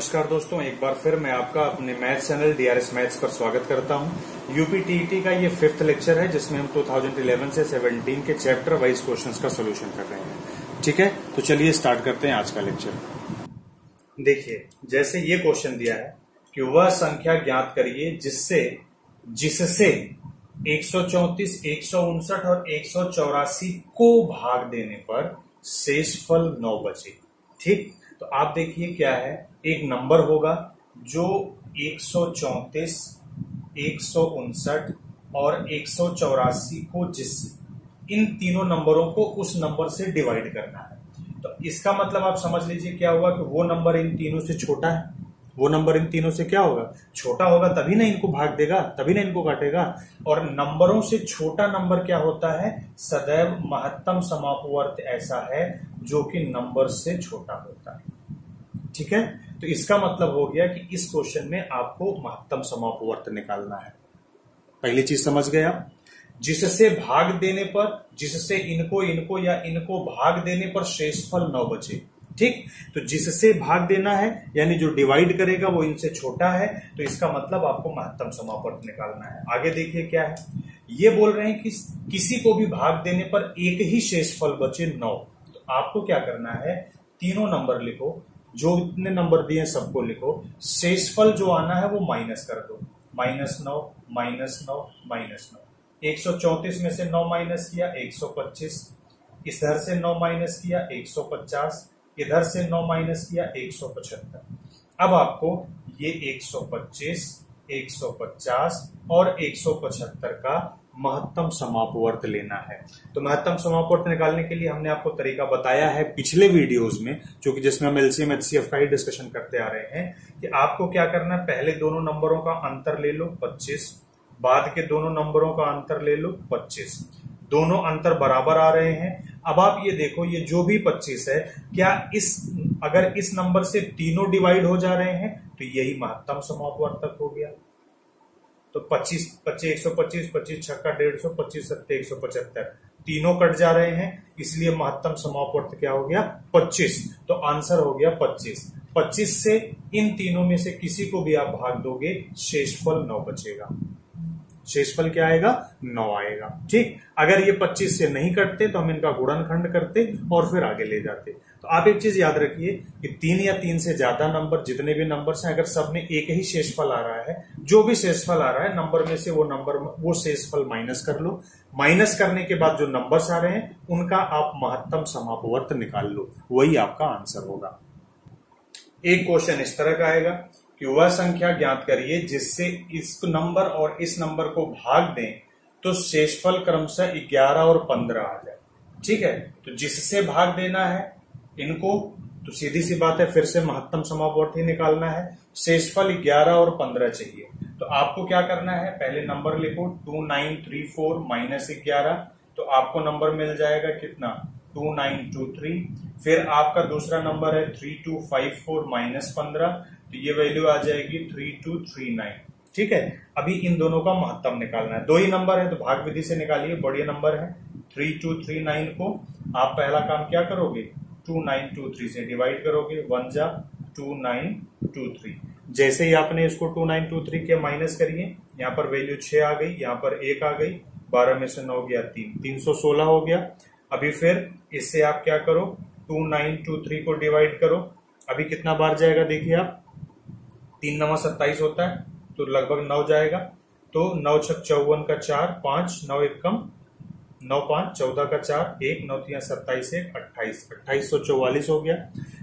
नमस्कार दोस्तों, एक बार फिर मैं आपका अपने मैथ चैनल डीआरएस मैथ्स पर स्वागत करता हूँ। यूपी टीईटी का ये फिफ्थ लेक्चर है, जिसमें हम 2011 से 17 के चैप्टर वाइज क्वेश्चंस का सोल्यूशन कर रहे हैं। ठीक है? तो चलिए स्टार्ट करते हैं आज का लेक्चर देखिए, जैसे ये क्वेश्चन दिया है कि वह संख्या ज्ञात करिए जिससे जिससे एक सौ और एक सौ चौरासी को भाग देने पर शेष फल नौ बचे। ठीक? तो आप देखिए क्या है। एक नंबर होगा जो एक सौ चौतीस, एक सौ उनसठ और एक सौ चौरासी को जिस इन तीनों नंबरों को उस नंबर से डिवाइड करना है। तो इसका मतलब आप समझ लीजिए क्या हुआ कि वो नंबर इन तीनों से छोटा है। वो नंबर इन तीनों से क्या होगा? छोटा होगा तभी ना इनको भाग देगा, तभी ना इनको काटेगा। और नंबरों से छोटा नंबर क्या होता है? सदैव महत्तम समापवर्त ऐसा है जो कि नंबर से छोटा होता है। ठीक है? तो इसका मतलब हो गया कि इस क्वेश्चन में आपको महत्तम समापवर्त निकालना है। पहली चीज़ समझ गया जिससे भाग देने पर, जिससे इनको इनको या इनको भाग देने पर शेषफल नौ बचे, ठीक? तो जिससे भाग देना है, यानी जो डिवाइड करेगा वो इनसे छोटा है तो इसका मतलब आपको महत्तम समापवर्त निकालना है। आगे देखिए क्या है। ये बोल रहे हैं कि किसी को भी भाग देने पर एक ही शेषफल बचे नौ। तो आपको क्या करना है? तीनों नंबर लिखो। जो इतने नंबर दिए सबको लिखो। शेषफल जो आना है वो माइनस कर दो। माइनस नौ माइनस नौ माइनस नौ। एक सौ चौतीस में से नौ माइनस किया, एक सौ पच्चीस। इधर से नौ माइनस किया, एक सौ पचास। इधर से नौ माइनस किया, एक सौ पचहत्तर। अब आपको ये एक सौ पच्चीस एक सौ पचास और एक सौ पचहत्तर का महत्तम समापवर्त लेना है। तो महत्तम समापवर्त निकालने के लिए हमने आपको तरीका बताया है पिछले वीडियोस में, जो कि जिसमें हम एलसीएम, एचसीएफ का ही डिस्कशन करते आ रहे हैं, कि आपको क्या करना है? पहले दोनों नंबरों का अंतर ले लो 25 बाद के दोनों नंबरों का अंतर ले लो 25 दोनों अंतर बराबर आ रहे हैं। अब आप ये देखो, ये जो भी 25 है, क्या इस, अगर इस नंबर से तीनों डिवाइड हो जा रहे हैं तो यही महत्तम समापवर्तक हो गया। तो 25 पच्चीस, एक सौ पच्चीस पच्चीस, छक्का, डेढ़ सौ, पच्चीस सत्ते एक सौ पचहत्तर। तीनों कट जा रहे हैं, इसलिए महत्तम समापवर्त क्या हो गया? 25 तो आंसर हो गया 25 25 से इन तीनों में से किसी को भी आप भाग दोगे, शेषफल नौ बचेगा। शेषफल क्या आएगा? नौ आएगा। ठीक? अगर ये 25 से नहीं कटते तो हम इनका गुणनखंड करते और फिर आगे ले जाते। तो आप एक चीज़ याद रखिए कि तीन या तीन से ज़्यादा नंबर, जितने भी नंबर हैं, अगर सब में एक ही शेषफल आ रहा है, जो भी शेषफल आ रहा है, नंबर में से वो नंबर, वो शेषफल माइनस कर लो। माइनस करने के बाद जो नंबर्स आ रहे हैं, उनका आप महत्तम समापवर्त निकाल लो। वही आपका आंसर होगा। एक क्वेश्चन इस तरह का आएगा। कि वह संख्या ज्ञात करिए, जिससे इस नंबर और इस नंबर को भाग दें तो शेषफल क्रमशः ग्यारह और पंद्रह आ जाए। ठीक है? तो जिससे भाग देना है इनको तो सीधी सी बात है, फिर से महत्तम समापवर्ती निकालना है। शेषफल ग्यारह और पंद्रह चाहिए। तो आपको क्या करना है? पहले नंबर लिखो, two nine three four minus ग्यारह तो आपको नंबर मिल जाएगा कितना? Two nine two three. फिर आपका दूसरा नंबर है three two five four minus पंद्रह तो ये वैल्यू आ जाएगी थ्री टू थ्री नाइन ठीक है? अभी इन दोनों का महत्तम निकालना है। दो ही नंबर है तो भाग विधि से निकालिए, बढ़िया नंबर है। थ्री टू थ्री नाइन को आप पहला काम क्या करोगे? टू नाइन टू थ्री से डिवाइड करोगे। वन जा टू नाइन टू थ्री जैसे ही आपने इसको टू नाइन टू थ्री के माइनस करिए। यहाँ पर वैल्यू छह आ गई, यहाँ पर एक आ गई। बारह में से नौ गया तीन। तीन सौ सोलह हो गया। अभी फिर इससे आप क्या करो? टू नाइन टू थ्री को डिवाइड करो। अभी कितना बार जाएगा, देखिए आप। तीन नवा सत्ताईस होता है तो लगभग नौ जाएगा। तो नौ छक चौवन का चार, पाँच, नौ एक कम, नौ पाँच, चौदह का चार, एक, नौ तीन, सत्ताईस, एक, अट्ठाईस। अट्ठाईस सौ चौवालीस हो गया।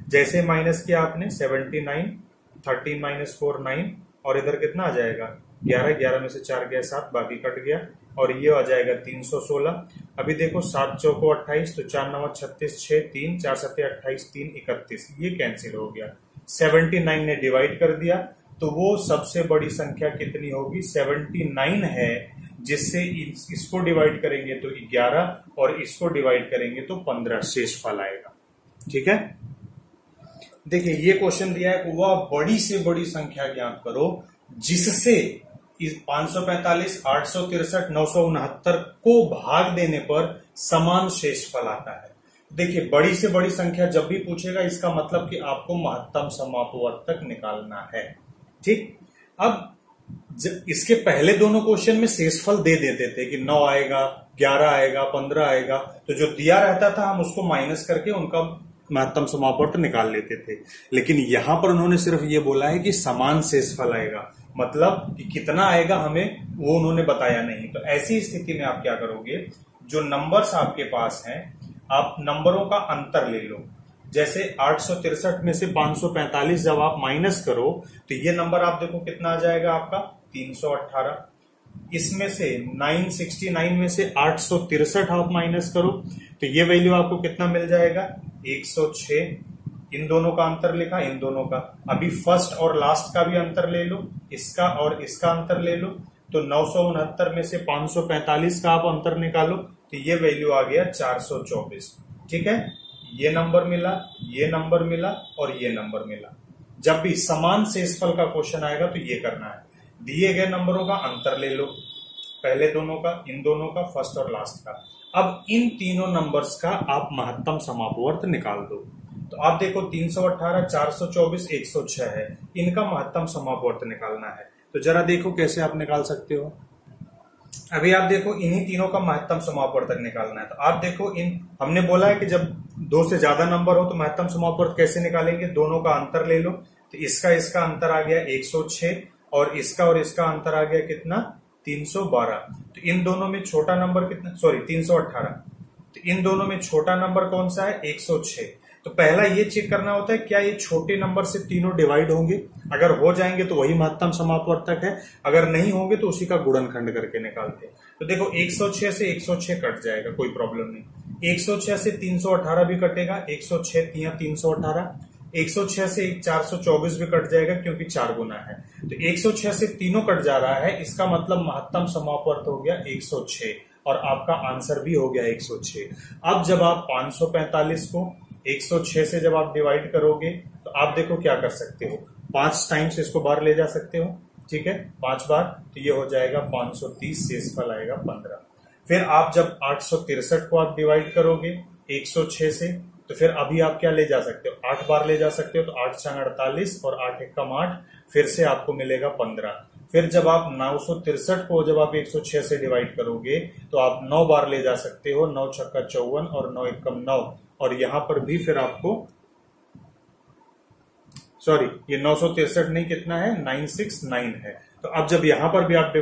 जैसे माइनस किया आपने, seventy nine thirteen minus four, nine, और इधर कितना आ जाएगा? ग्यारह ग्यारह में से चार गया, सात, बाकी कट गया, और ये आ जाएगा तीन सौ सोलह। अभी देखो, सात चौको अट्ठाईस तो चार नौ छत्तीस, छह, तीन, चार सत्य अट्ठाईस, तीन, इकतीस, ये कैंसिल हो गया। सेवेंटी नाइन ने डिवाइड कर दिया तो वो सबसे बड़ी संख्या कितनी होगी? सेवेंटी नाइन है जिससे इसको डिवाइड करेंगे तो 11 और इसको डिवाइड करेंगे तो 15 शेष फल आएगा। ठीक है? देखिए ये क्वेश्चन दिया है वह बड़ी से बड़ी संख्या ज्ञात करो जिससे इस 545, आठ सौ तिरसठ नौ सौ उनहत्तर को भाग देने पर समान शेष फल आता है। देखिए, बड़ी से बड़ी संख्या जब भी पूछेगा, इसका मतलब कि आपको महत्तम समापवर्तक निकालना है। ठीक? अब इसके पहले दोनों क्वेश्चन में शेषफल दे देते थे कि नौ आएगा, ग्यारह आएगा, पंद्रह आएगा। तो जो दिया रहता था, हम उसको माइनस करके उनका महत्तम समापवर्त निकाल लेते थे। लेकिन यहाँ पर उन्होंने सिर्फ़ ये बोला है कि समान शेषफल आएगा। मतलब कि कितना आएगा हमें, वो उन्होंने बताया नहीं। तो ऐसी स्थिति में आप क्या करोगे? जो नंबर्स आपके पास हैं आप नंबरों का अंतर ले लो। जैसे आठ में से 545 जब आप माइनस करो तो ये नंबर आप देखो कितना आ जाएगा आपका? 318 इसमें से 969 में से आठ आप माइनस करो तो ये वैल्यू आपको कितना मिल जाएगा? 106 इन दोनों का अंतर लिखा, इन दोनों का। अभी फ़र्स्ट और लास्ट का भी अंतर ले लो, इसका और इसका अंतर ले लो तो नौ सौ उनहत्तर में से 545 का आप अंतर निकालो तो ये वैल्यू आ गया 424 ठीक है? ये नंबर मिला ये नंबर मिला और ये नंबर मिला। जब भी समान शेषफल का क्वेश्चन आएगा तो ये करना है। दिए गए नंबरों का अंतर ले लो। पहले दोनों का इन दोनों का फ़र्स्ट और लास्ट का। अब इन तीनों नंबर्स का आप महत्तम समापवर्त निकाल दो। तो आप देखो 318, 424, 106 है। इनका महत्तम समापवर्त निकालना है। तो जरा देखो कैसे आप निकाल सकते हो। अभी आप देखो इन्हीं तीनों का महत्तम समापवर्तक निकालना है। तो आप देखो इन, हमने बोला है कि जब दो से ज़्यादा नंबर हो तो महत्तम समापवर्त कैसे निकालेंगे? दोनों का अंतर ले लो। तो इसका इसका अंतर आ गया 106 और इसका और इसका अंतर आ गया कितना? 312 तो इन दोनों में छोटा नंबर कितना? सॉरी 318 तो इन दोनों में छोटा नंबर कौन सा है? 106 तो पहला ये चेक करना होता है, क्या ये छोटे नंबर से तीनों डिवाइड होंगे? अगर हो जाएँगे तो वही महत्तम समापवर्तक है, अगर नहीं होंगे तो उसी का गुणनखंड करके निकालते हैं। तो देखो 106 से 106 कट जाएगा, कोई प्रॉब्लम नहीं। 106 से 318 भी कटेगा 106 तिया 318 106 से 424 भी कट जाएगा, क्योंकि चार गुना है। तो 106 से तीनों कट जा रहा है, इसका मतलब महत्तम समापवर्त हो गया 106 और आपका आंसर भी हो गया 106 अब जब आप 545 को 106 से जब आप डिवाइड करोगे तो आप देखो क्या कर सकते हो। पाँच टाइम्स इसको बार ले जा सकते हो, ठीक है? पाँच बार तो ये हो जाएगा 530 शेषफल आएगा 15 फिर आप जब आठ को आप डिवाइड करोगे 106 से तो फिर अभी आप क्या ले जा सकते हो? आठ बार ले जा सकते हो तो आठ छंग अड़तालीस और आठ एक कम आठ, फिर से आपको मिलेगा पंद्रह। फिर जब आप नौ को जब आप 106 से डिवाइड करोगे तो आप नौ बार ले जा सकते हो, नौ छक्का चौवन और नौ एक कम नौ। और यहाँ पर भी फिर आपको सॉरी ये नौ नहीं कितना है, नाइन सिक्स नाइन है। तो अब जब यहाँ पर भी आप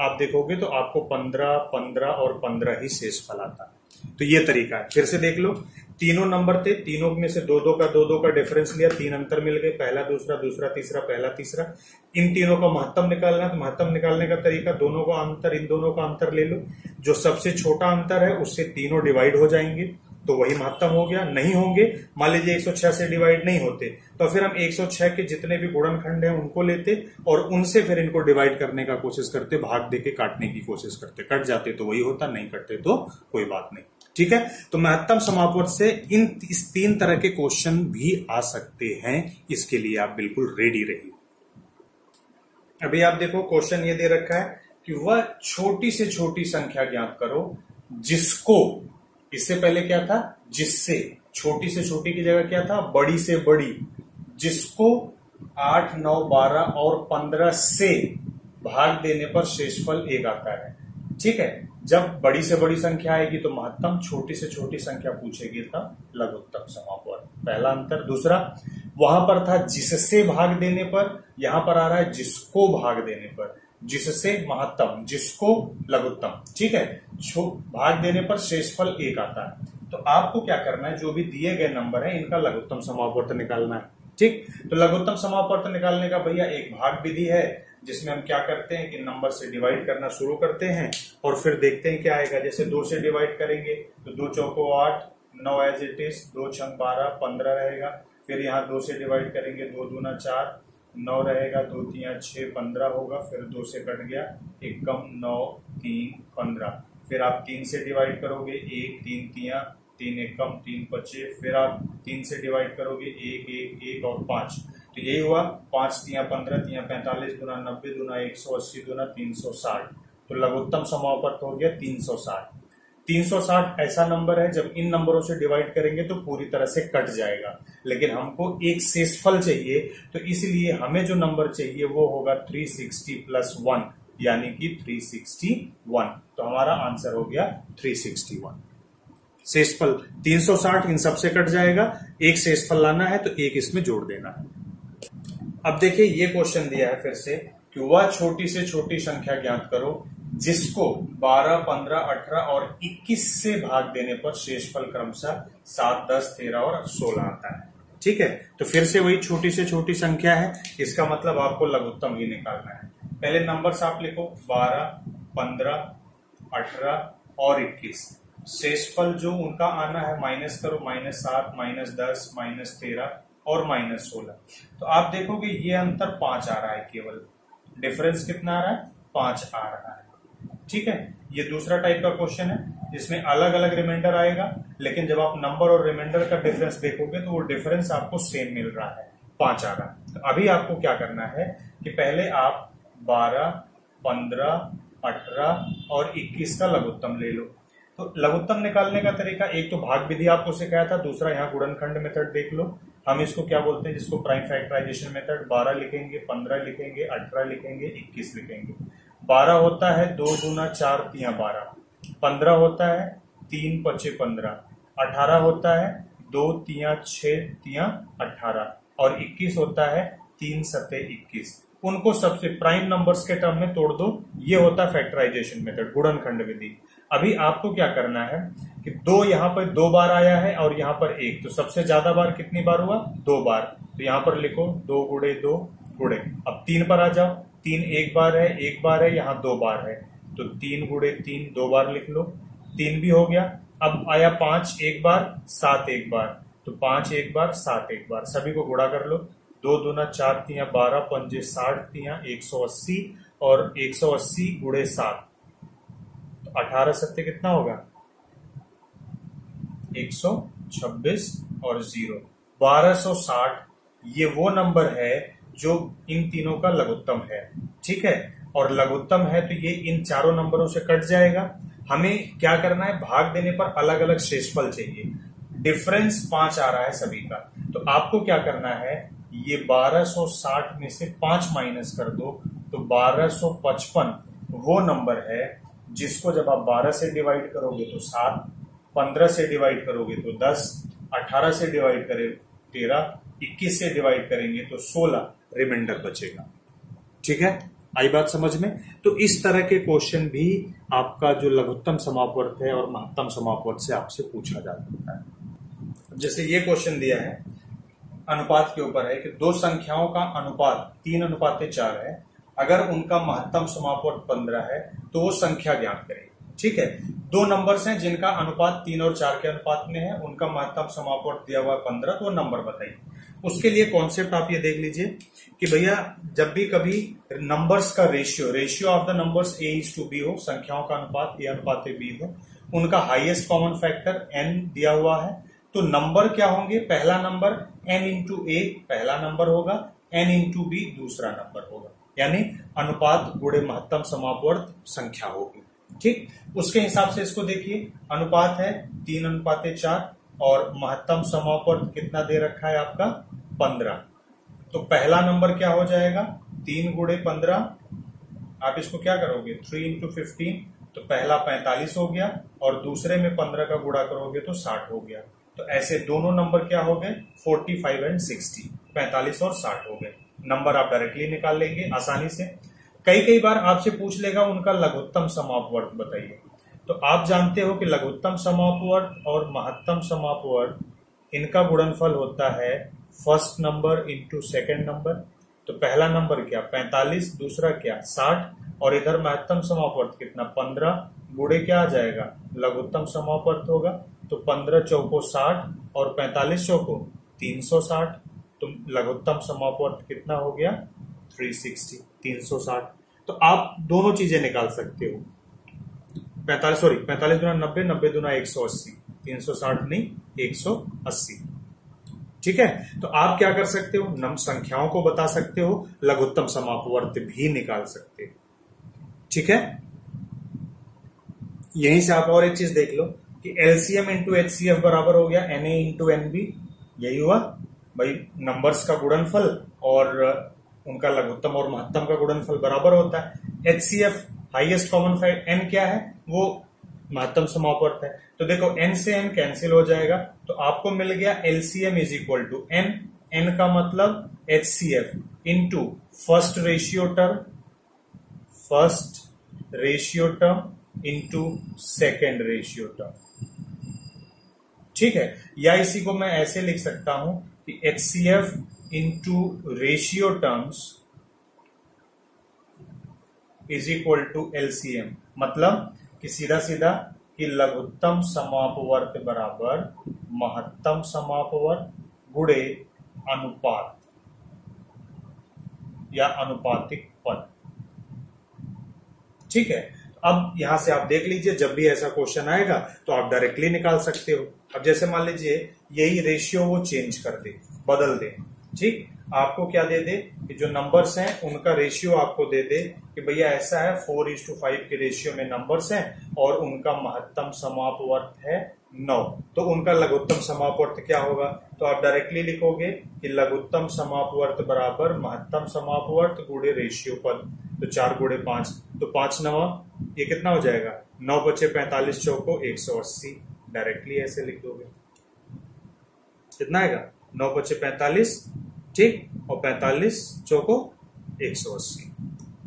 आप देखोगे तो आपको पंद्रह पंद्रह और पंद्रह ही शेष फल आता है। तो ये तरीका है। फिर से देख लो, तीनों नंबर थे, तीनों में से दो दो का दो दो का डिफरेंस लिया, तीन अंतर मिल गए, पहला, दूसरा दूसरा, तीसरा, पहला, तीसरा। इन तीनों का महत्तम निकालना तो महत्तम निकालने का तरीका, दोनों का अंतर, इन दोनों का अंतर ले लो। जो सबसे छोटा अंतर है, उससे तीनों डिवाइड हो जाएँगे। तो वही महत्तम हो गया। नहीं होंगे, मान लीजिए 106 से डिवाइड नहीं होते तो फिर हम 106 के जितने भी गुणनखंड हैं उनको लेते और उनसे फिर इनको डिवाइड करने का कोशिश करते, भाग दे के काटने की कोशिश करते। कट जाते तो वही होता, नहीं कटते तो कोई बात नहीं। ठीक है? तो महत्तम समापवर्त से इन इस तीन तरह के क्वेश्चन भी आ सकते हैं। इसके लिए आप बिल्कुल रेडी रहिए। अभी आप देखो क्वेश्चन ये दे रखा है कि वह छोटी से छोटी संख्या ज्ञात करो, जिसको इससे पहले क्या था? जिससे, छोटी से छोटी की जगह क्या था? बड़ी से बड़ी, जिसको आठ, नौ, बारह और पंद्रह से भाग देने पर शेषफल एक आता है। ठीक है? जब बड़ी से बड़ी संख्या आएगी तो महत्तम छोटी से छोटी संख्या पूछेगी तो लघुत्तम समापवर्त पहला अंतर। दूसरा, वहाँ पर था जिससे भाग देने पर, यहाँ पर आ रहा है जिसको भाग देने पर। जिससे महत्तम, जिसको लघुत्तम। ठीक है? भाग देने पर शेषफल एक आता है। तो आपको क्या करना है? जो भी दिए गए नंबर है, इनका लघुत्तम समापवर्त निकालना है। ठीक? तो लघुत्तम समापवर्त निकालने का भैया एक भाग विधि है, जिसमें हम क्या करते हैं कि नंबर से डिवाइड करना शुरू करते हैं और फिर देखते हैं क्या आएगा। जैसे दो से डिवाइड करेंगे तो दो चौको आठ, नौ एज इट इज़ दो छंग बारह, पंद्रह रहेगा। फिर यहाँ दो से डिवाइड करेंगे, दो दूना चार नौ रहेगा, दो तीन छः पंद्रह होगा, फिर दो से कट गया, एक कम नौ, तीन, पंद्रह। फिर आप तीन से डिवाइड करोगे, एक, तीन तिया तीन, एक कम, तीन पच्चे फिर आप तीन से डिवाइड करोगे, एक एक एक और पाँच। तो यही हुआ, पाँच तिया पंद्रह तिया पैंतालीस गुना नब्बे, गुना एक सौ अस्सी, गुना तीन सौ साठ। तो लघुत्तम समापत हो गया तीन सौ साठ। 360 ऐसा नंबर है, जब इन नंबरों से डिवाइड करेंगे तो पूरी तरह से कट जाएगा। लेकिन हमको एक शेषफल चाहिए तो इसलिए हमें जो नंबर चाहिए वो होगा 360 प्लस वन यानी कि 361 तो हमारा आंसर हो गया 361 शेषफल 360 इन सबसे कट जाएगा, एक शेषफल लाना है तो एक इसमें जोड़ देना है। अब देखिए, ये क्वेश्चन दिया है फिर से, कि वह छोटी से छोटी संख्या ज्ञात करो जिसको 12, 15, 18 और 21 से भाग देने पर शेषफल क्रमशः 7, 10, 13 और 16 आता है। ठीक है? तो फिर से वही छोटी से छोटी संख्या है। इसका मतलब आपको लघुत्तम ही निकालना है। पहले नंबर्स आप लिखो। 12, 15, 18 और 21 शेषफल जो उनका आना है माइनस करो माइनस सात माइनस दस माइनस तेरह और माइनस सोलह। तो आप देखोगे ये अंतर पाँच आ रहा है केवल। डिफरेंस कितना आ रहा है? पाँच आ रहा है। ठीक है? ये दूसरा टाइप का क्वेश्चन है, जिसमें अलग अलग रिमाइंडर आएगा, लेकिन जब आप नंबर और रिमाइंडर का डिफरेंस देखोगे तो वो डिफरेंस आपको सेम मिल रहा है, पाँच आ रहा तो अभी आपको क्या करना है कि पहले आप बारह, पंद्रह, अठारह और इक्कीस का लघुत्तम ले लो। तो लघुत्तम निकालने का तरीका, एक तो भाग विधि आपको सिखाया था, दूसरा यहाँ गुणनखंड मेथड देख लो। हम इसको क्या बोलते हैं? जिसको प्राइम फैक्टराइजेशन मेथड बारह लिखेंगे, पंद्रह लिखेंगे, अठारह लिखेंगे, इक्कीस लिखेंगे। बारह होता है दो दूना चार तिया बारह। पंद्रह होता है तीन पचे पंद्रह। अठारह होता है दो तिया छ तिया अठारह। और इक्कीस होता है तीन सते इक्कीस। उनको सबसे प्राइम नंबर्स के टर्म में तोड़ दो। ये होता है फैक्टराइजेशन मेथड, गुणनखंड विधि। अभी आपको क्या करना है कि दो यहाँ पर दो बार आया है और यहाँ पर एक। तो सबसे ज़्यादा बार कितनी बार हुआ? दो बार। तो यहाँ पर लिखो दो गुड़े दो गुड़े। अब तीन पर आ जाओ। तीन एक बार है, एक बार है, यहाँ दो बार है। तो तीन गुड़े तीन, दो बार लिख लो। तीन भी हो गया। अब आया पाँच एक बार, सात एक बार। तो पाँच एक बार, सात एक बार। सभी को गुड़ा कर लो। दो दूना चार तिया बारह, पंजे साठ तिया एक सौ अस्सी और एक सौ अस्सी गुड़े सात। तो अठारह सत्य कितना होगा? एक सौ छब्बीस और ज़ीरो। बारह सौ साठ, ये वो नंबर है जो इन तीनों का लघुत्तम है। ठीक है? और लघुत्तम है तो ये इन चारों नंबरों से कट जाएगा। हमें क्या करना है? भाग देने पर अलग अलग शेषफल चाहिए। डिफरेंस पाँच आ रहा है सभी का। तो आपको क्या करना है? ये 1260 में से पाँच माइनस कर दो तो 1255 वो नंबर है जिसको जब आप 12 से डिवाइड करोगे तो सात, पंद्रह से डिवाइड करोगे तो दस, अठारह से डिवाइड करें तेरह, इक्कीस से डिवाइड करेंगे तो सोलह। रिमाइंडर बचेगा। ठीक है? आई बात समझ में? तो इस तरह के क्वेश्चन भी आपका जो लघुत्तम समापवर्त है और महत्तम समापवर्त से आपसे पूछा जा सकता है। जैसे ये क्वेश्चन दिया है, अनुपात के ऊपर है कि दो संख्याओं का अनुपात, तीन अनुपात चार है। अगर उनका महत्तम समापवर्त पंद्रह है तो वो संख्या ज्ञात करेगी ठीक है? दो नंबर्स हैं जिनका अनुपात तीन और चार के अनुपात में है, उनका महत्तम समापवर्त दिया हुआ है पंद्रह तो नंबर बताइए। उसके लिए कॉन्सेप्ट आप ये देख लीजिए कि भैया, जब भी कभी नंबर्स का ratio ratio of the numbers A is to B हो, संख्याओं का अनुपात ए अनुपात बी हो, उनका हाईएस्ट कॉमन फैक्टर एन दिया हुआ है तो नंबर क्या होंगे? पहला नंबर एन इंटू ए पहला नंबर होगा एन इंटू बी दूसरा नंबर होगा। यानी अनुपात गुड़े महत्तम समापवर्त संख्या होगी। ठीक? उसके हिसाब से इसको देखिए। अनुपात है तीन, अनुपात चार और महत्तम समापवर्त कितना दे रखा है आपका? पंद्रह। तो पहला नंबर क्या हो जाएगा? तीन गुड़े पंद्रह। आप इसको क्या करोगे? थ्री इंटू फिफ्टीन तो पहला पैंतालीस हो गया और दूसरे में पंद्रह का गुड़ा करोगे तो साठ हो गया। तो ऐसे दोनों नंबर क्या हो गए? फोर्टी फाइव एंड सिक्सटी पैंतालीस और साठ हो गए। नंबर आप डायरेक्टली निकाल लेंगे आसानी से। कई कई बार आपसे पूछ लेगा, उनका लघुत्तम समापवर्त बताइए। तो आप जानते हो कि लघुत्तम समापवर्त और महत्तम समापवर्त इनका गुणनफल होता है first number into second number तो पहला नंबर क्या? पैंतालीस, दूसरा क्या? साठ। और इधर महत्तम समापवर्त कितना? पंद्रह। गुड़े क्या आ जाएगा? लघुत्तम समापवर्त होगा। तो पंद्रह चौको साठ और पैंतालीस चौको तीन सौ साठ। तो लघुत्तम समापवर्त कितना हो गया? थ्री सिक्सटी तीन सौ साठ। तो आप दोनों चीज़ें निकाल सकते हो। पैंतालीस सॉरी पैंतालीस गुना नब्बे नब्बे गुना एक सौ अस्सी, तीन सौ साठ नहीं, एक सौ अस्सी। ठीक है? तो आप क्या कर सकते हो? नम संख्याओं को बता सकते हो, लघुत्तम समापवर्त भी निकाल सकते हो। ठीक है? यहीं से आप और एक चीज़ देख लो कि LCM into H C F बराबर हो गया N A into N B यही हुआ। भाई नंबर्स का गुणनफल और उनका लघुत्तम और महत्तम का गुणनफल बराबर होता है। H C F highest common factor N क्या है? वो महत्तम समापवर्त है। तो देखो एन से एन कैंसिल हो जाएगा तो आपको मिल गया LCM is equal to N N का मतलब H C F into first ratio term first ratio term into second ratio term ठीक है? या इसी को मैं ऐसे लिख सकता हूँ कि H C F into ratio terms is equal to LCM मतलब कि सीधा सीधा कि लघुत्तम समापवर्त बराबर महत्तम समापवर्त गुड़े अनुपात या अनुपातिक पद। ठीक है? अब यहाँ से आप देख लीजिए, जब भी ऐसा क्वेश्चन आएगा तो आप डायरेक्टली निकाल सकते हो। अब जैसे मान लीजिए, यही रेशियो वो चेंज कर दे, बदल दे। ठीक? आपको क्या दे दे कि जो नंबर्स हैं, उनका रेशियो आपको दे दे कि भैया ऐसा है फोर इज़ टू फाइव के रेशियो में नंबर्स हैं और उनका महत्तम समापवर्त है नौ। तो उनका लघुत्तम समापवर्त क्या होगा? तो आप डायरेक्टली लिखोगे कि लघुत्तम समापवर्त बराबर महत्तम समापवर्त गुड़े रेशियो पद तो चार गुड़े पाँच। तो पाँच नवा ये कितना हो जाएगा? नौ बचे पैंतालीस चौको एक सौ अस्सी। डायरेक्टली ऐसे लिख दोगे। कितना आएगा? नौ बचे पैंतालीस ठीक? और पैंतालीस चौको एक सौ अस्सी।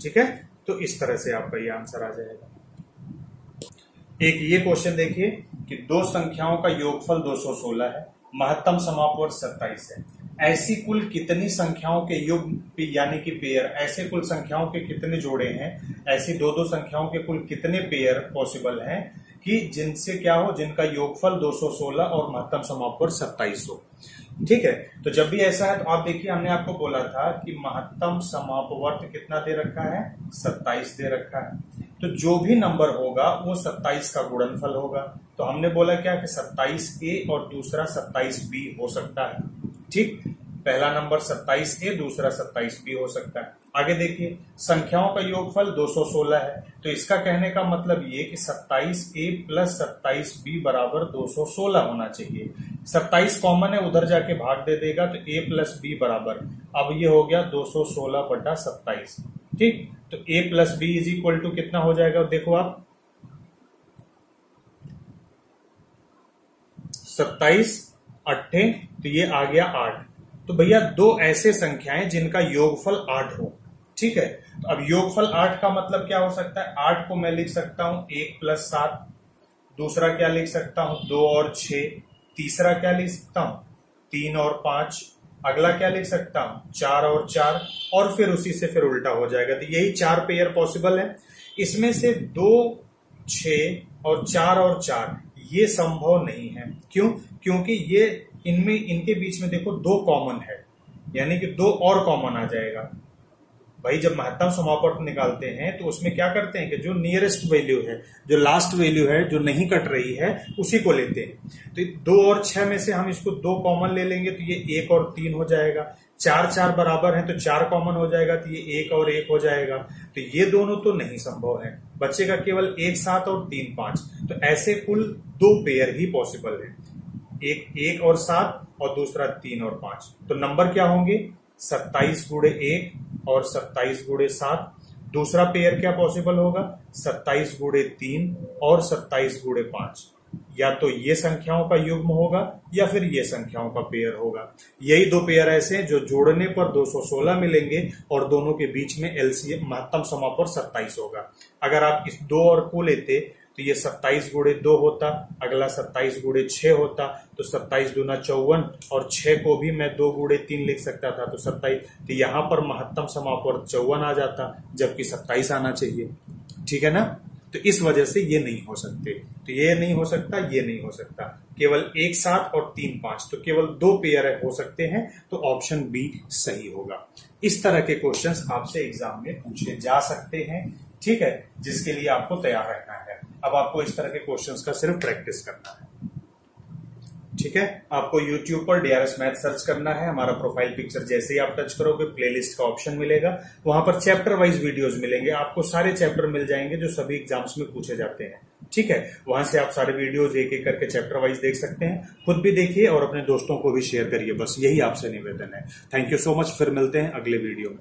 ठीक है? तो इस तरह से आपका ये आंसर आ जाएगा। एक ये क्वेश्चन देखिए कि दो संख्याओं का योगफल 216 है, महत्तम समापवर्त 27 है। ऐसी कुल कितनी संख्याओं के युग यानी कि पेयर ऐसे कुल संख्याओं के कितने जोड़े हैं? ऐसी दो दो संख्याओं के कुल कितने पेयर पॉसिबल हैं? कि जिनसे क्या हो, जिनका योगफल 216 और महत्तम समापवर्त 27 हो। ठीक है? तो जब भी ऐसा है तो आप देखिए, हमने आपको बोला था कि महत्तम समापवर्त कितना दे रखा है? 27 दे रखा है। तो जो भी नंबर होगा, वो 27 का गुणनफल होगा। तो हमने बोला क्या कि 27 ए और दूसरा 27 बी हो सकता है। ठीक? पहला नंबर 27 ए दूसरा 27 बी हो सकता है। आगे देखिए, संख्याओं का योगफल 216 है। तो इसका कहने का मतलब ये कि 27 ए प्लस सत्ताईस बी बराबर 216 होना चाहिए। 27 कॉमन है, उधर जाके भाग दे देगा तो ए प्लस बी बराबर। अब ये हो गया 216 बटा सत्ताईस। ठीक? तो A plus B is equal to कितना हो जाएगा, देखो आप। सत्ताईस अट्ठे तो ये आ गया आठ। तो भैया दो ऐसे संख्याएँ जिनका योगफल आठ हो। ठीक है? तो अब योगफल आठ का मतलब क्या हो सकता है? आठ को मैं लिख सकता हूँ, एक प्लस सात। दूसरा क्या लिख सकता हूँ? दो और छ तीसरा क्या लिख सकता हूँ? तीन और पाँच। अगला क्या लिख सकता हूँ? चार और चार। और फिर उसी से फिर उल्टा हो जाएगा। तो यही चार पेयर पॉसिबल है। इसमें से दो छ और चार और चार, ये संभव नहीं है। क्यों? क्योंकि ये इनमें, इनके बीच में देखो दो कॉमन है। यानी कि दो और कॉमन आ जाएगा। भाई, जब महत्तम समापवर्त निकालते हैं तो उसमें क्या करते हैं कि जो नियरेस्ट वैल्यू है, जो लास्ट वैल्यू है, जो नहीं कट रही है, उसी को लेते हैं। तो दो और छह में से हम इसको दो कॉमन ले लेंगे तो ये एक और तीन हो जाएगा। चार चार बराबर है तो चार कॉमन हो जाएगा तो ये एक और एक हो जाएगा। तो ये दोनों तो नहीं संभव है। बच्चे का केवल एक सात और तीन पाँच। तो ऐसे कुल दो पेयर ही पॉसिबल है। एक एक और सात और दूसरा तीन और पाँच। तो नंबर क्या होंगे? सत्ताईस गुड़े एक और सत्ताईस गुड़े सात। दूसरा पेयर क्या पॉसिबल होगा? सत्ताईस गुड़े तीन और सत्ताईस गुड़े पाँच। या तो ये संख्याओं का युग्म होगा या फिर ये संख्याओं का पेयर होगा। यही दो पेयर ऐसे हैं जो जोड़ने पर 216 मिलेंगे और दोनों के बीच में एलसीएम महत्तम समापर 27 होगा। अगर आप इस दो और को लेते तो ये सत्ताईस गुड़े दो होता, अगला सत्ताईस गुड़े छह होता तो सत्ताईस दूना चौवन, और छह को भी मैं दो गुड़े तीन लिख सकता था तो सत्ताईस तो यहाँ पर महत्तम समापवर्त चौवन आ जाता, जबकि सत्ताईस आना चाहिए। ठीक है ना? तो इस वजह से ये नहीं हो सकते। तो ये नहीं हो सकता, ये नहीं हो सकता। केवल एक सात और तीन पाँच तो केवल दो पेयर हो सकते हैं तो ऑप्शन बी सही होगा। इस तरह के क्वेश्चंस आपसे एग्ज़ाम में पूछे जा सकते हैं। ठीक है? जिसके लिए आपको तैयार रहना है। अब आपको इस तरह के क्वेश्चंस का सिर्फ़ प्रैक्टिस करना है। ठीक है? आपको YouTube पर डीआरएस मैथ सर्च करना है। हमारा प्रोफ़ाइल पिक्चर जैसे ही आप टच करोगे प्लेलिस्ट का ऑप्शन मिलेगा। वहाँ पर चैप्टर वाइज वीडियोस मिलेंगे। आपको सारे चैप्टर मिल जाएँगे जो सभी एग्ज़ाम्स में पूछे जाते हैं। ठीक है? वहाँ से आप सारे वीडियोस एक एक करके चैप्टर वाइज देख सकते हैं। खुद भी देखिए और अपने दोस्तों को भी शेयर करिए। बस यही आपसे निवेदन है। थैंक यू सो मच फिर मिलते हैं अगले वीडियो में।